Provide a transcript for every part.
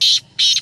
Shh, shh.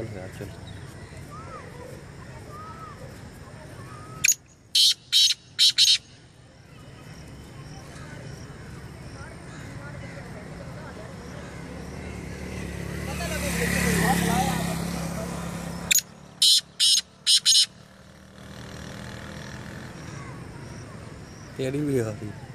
चल यार चल तेरी भी आ रही